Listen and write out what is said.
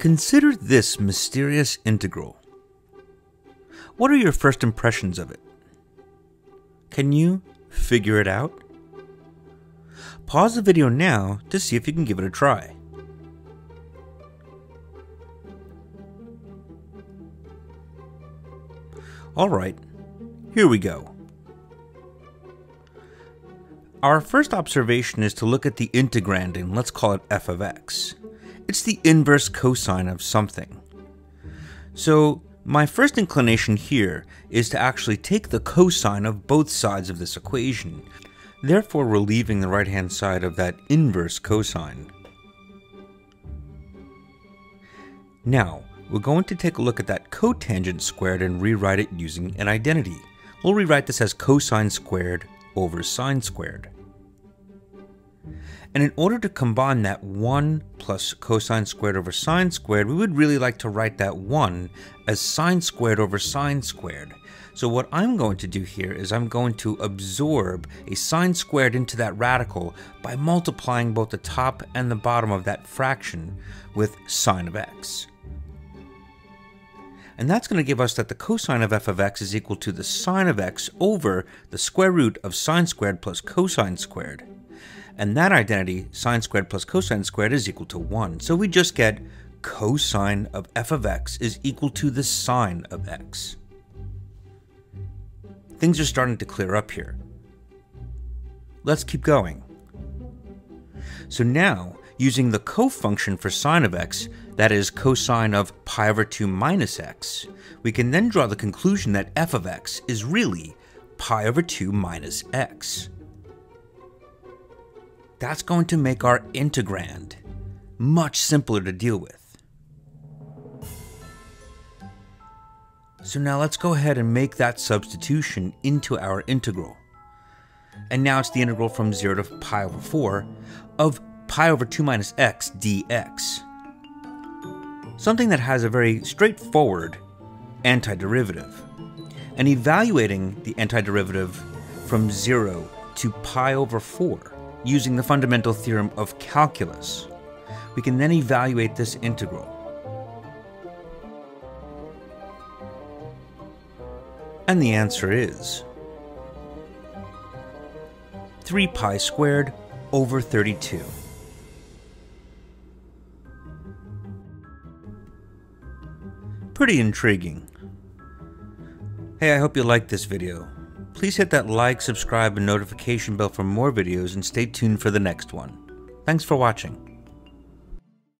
Consider this mysterious integral. What are your first impressions of it? Can you figure it out? Pause the video now to see if you can give it a try. Alright, here we go. Our first observation is to look at the integrand and let's call it f of x. It's the inverse cosine of something. So my first inclination here is to actually take the cosine of both sides of this equation, therefore relieving the right hand side of that inverse cosine. Now, we're going to take a look at that cotangent squared and rewrite it using an identity. We'll rewrite this as cosine squared over sine squared. And in order to combine that 1 plus cosine squared over sine squared, we would really like to write that 1 as sine squared over sine squared. So what I'm going to do here is I'm going to absorb a sine squared into that radical by multiplying both the top and the bottom of that fraction with sine of x. And that's going to give us that the cosine of f of x is equal to the sine of x over the square root of sine squared plus cosine squared and that identity, sine squared plus cosine squared, is equal to 1. So we just get cosine of f of x is equal to the sine of x. Things are starting to clear up here. Let's keep going. So now, using the cofunction for sine of x, that is cosine of pi over 2 minus x, we can then draw the conclusion that f of x is really pi over 2 minus x that's going to make our integrand much simpler to deal with. So now let's go ahead and make that substitution into our integral. And now it's the integral from 0 to pi over 4 of pi over 2 minus x dx. Something that has a very straightforward antiderivative. And evaluating the antiderivative from 0 to pi over 4 using the fundamental theorem of calculus. We can then evaluate this integral. And the answer is 3 pi squared over 32. Pretty intriguing. Hey, I hope you liked this video. Please hit that like, subscribe, and notification bell for more videos and stay tuned for the next one. Thanks for watching.